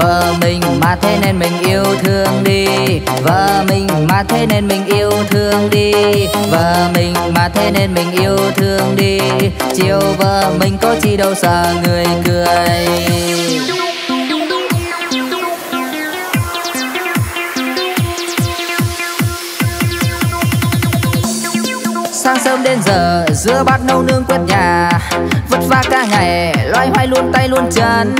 vợ mình mà thế nên mình yêu thương đi. Vợ mình mà thế nên mình yêu thương đi. Vợ mình mà thế nên mình yêu thương đi. Chiều vợ mình có chi đâu sợ người cười. Sáng sớm đến giờ, giữa bát nấu nương quét nhà. Vất vả cả ngày, loay hoay luôn tay luôn chân.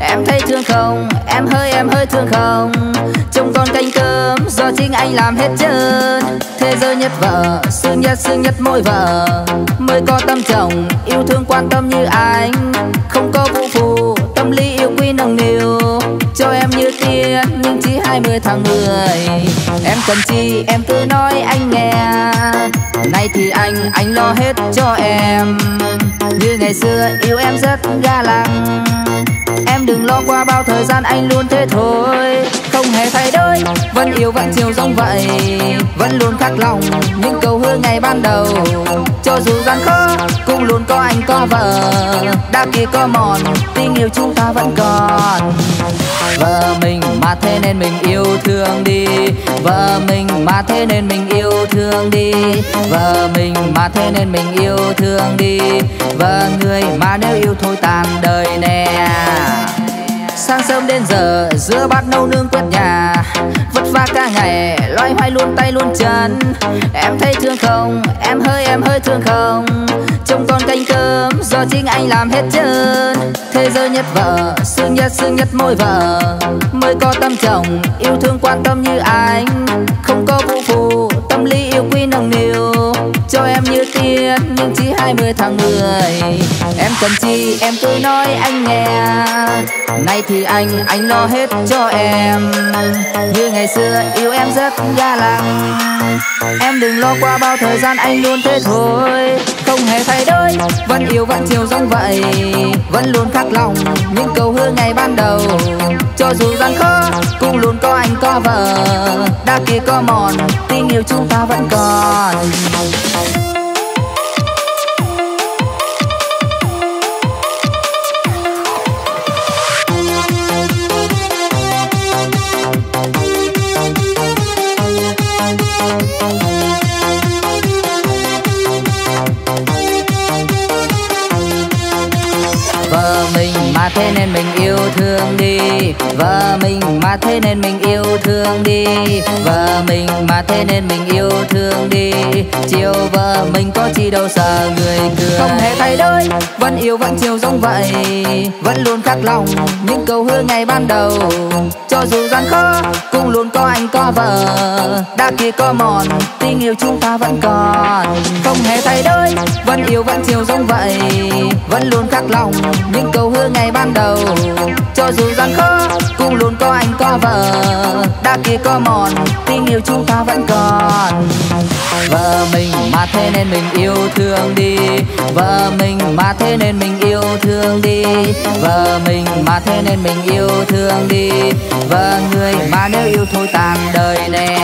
Em thấy thương không? Em hơi em hơi thương không? Trông con canh cơm, do chính anh làm hết trơn. Thế giới nhất vợ, xương nhất xương nhất mỗi vợ. Mới có tâm chồng, yêu thương quan tâm như anh. Không có vũ phù tâm lý yêu quý nồng niu. Cho em như tiên, nhưng chỉ hai mươi tháng mười. Em cần chi, em cứ lo hết cho em. Như ngày xưa, yêu em rất ga lăng. Em đừng lo qua bao thời gian anh luôn thế thôi. Không hề thay đổi, vẫn yêu vẫn chiều giống vậy. Vẫn luôn khắc lòng những câu hứa ngày ban đầu. Cho dù gian khó, cũng luôn có anh có vợ. Đã kia có mòn, tình yêu chúng ta vẫn còn vợ mình mà thế nên mình yêu thương đi. Vợ mình mà thế nên mình yêu thương đi. Vợ mình mà thế nên mình yêu thương đi. Vợ người mà nếu yêu thôi tàn đời nè. Sáng sớm đến giờ, giữa bát nấu nương quét nhà. Vất vả cả ngày, loay hoay luôn tay luôn chân. Em thấy thương không? Em hơi em hơi thương không? Trông con canh cơm, do chính anh làm hết trơn. Thế giới nhất vợ xương nhất xương nhất môi vợ. Mới có tâm chồng, yêu thương quan tâm như anh. Không có vũ phù tâm lý yêu quý nồng niu. Cho em như tiên, nhưng chỉ hai mươi tháng mười. Em cần chi, em cứ nói anh nghe. Nay thì anh anh lo hết cho em. Như ngày xưa, yêu em rất ga lăng. Em đừng lo qua bao thời gian anh luôn thế thôi không hề thay đổi. Vẫn yêu, vẫn chiều giống vậy, vẫn luôn khắc lòng. Những câu hứa ngày ban đầu, cho dù gian khó, cũng luôn có anh, có vợ. Đã kia có mòn, tình yêu chúng ta vẫn còn. Mà thế nên mình yêu thương đi. Vợ mình mà thế nên mình yêu thương đi. Vợ mình mà thế nên mình yêu thương đi. Chiều vợ mình có chi đâu sợ người cười vẫn yêu, vẫn chiều giống vậy, vẫn luôn khắc lòng. Những câu hứa ngày ban đầu, cho dù gian khó cũng luôn có anh, có vợ. Đã kia có mòn, tình yêu chúng ta vẫn còn. Không hề thay đổi, vẫn yêu, vẫn chiều giống vậy, vẫn luôn khắc lòng. Những câu hứa ngày ban đầu, cho dù gian khó cũng luôn có anh, có vợ. Đã kia có mòn, tình yêu chúng ta vẫn còn vợ mình mà thế nên mình yêu thương đi. Vợ mình mà thế nên mình yêu thương đi. Vợ mình mà thế nên mình yêu thương đi. Vợ người mà nếu yêu thôi tàn đời nè.